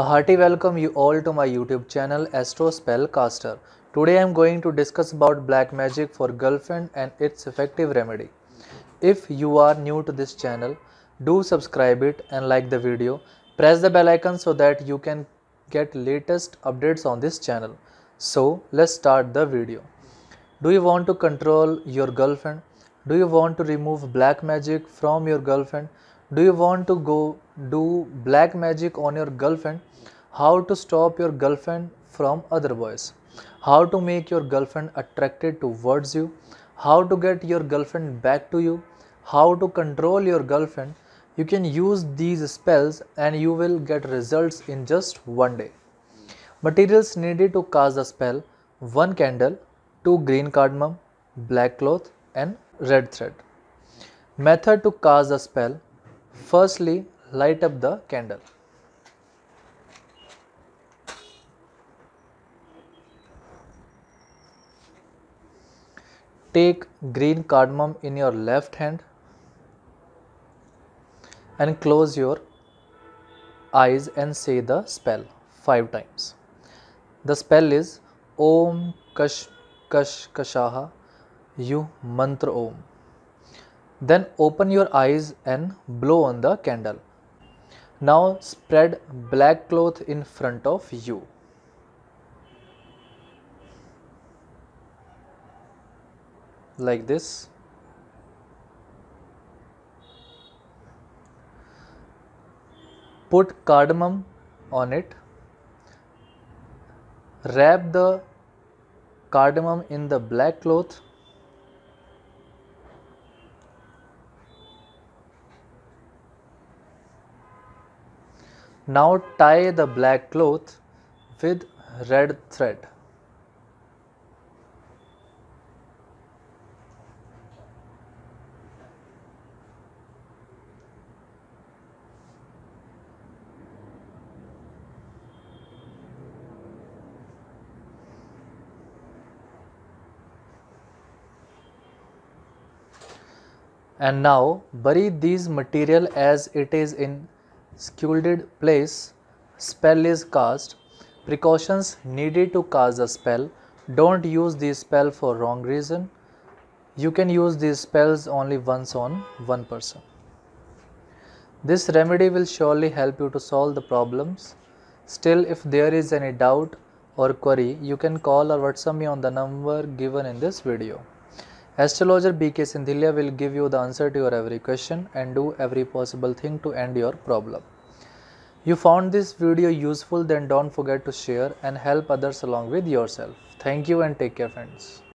A hearty welcome you all to my YouTube channel Astro Spellcaster. Today I am going to discuss about black magic for girlfriend and its effective remedy. If you are new to this channel, do subscribe it and like the video. Press the bell icon so that you can get latest updates on this channel. So let's start the video. Do you want to control your girlfriend? Do you want to remove black magic from your girlfriend? Do you want to go do black magic on your girlfriend? How to stop your girlfriend from other boys? How to make your girlfriend attracted towards you? How to get your girlfriend back to you? How to control your girlfriend? You can use these spells and you will get results in just one day. Materials needed to cast the spell 1 candle, 2 green cardamom, black cloth, and red thread. Method to cast the spell Firstly, light up the candle. Take green cardamom in your left hand and close your eyes and say the spell five times. The spell is Om Kash Kash Kashaha You Mantra Om. Then open your eyes and blow on the candle. Now spread black cloth in front of you. Like this. Put cardamom on it. Wrap the cardamom in the black cloth Now tie the black cloth with red thread. And now bury these material as it is in scalded place, spell is cast. Precautions needed to cast the spell. Don't use this spell for wrong reason. You can use these spells only once on one person. This remedy will surely help you to solve the problems. Still, if there is any doubt or query, you can call or WhatsApp me on the number given in this video. Astrologer BK Sandilya will give you the answer to your every question and do every possible thing to end your problem. You found this video useful then don't forget to share and help others along with yourself. Thank you and take care friends.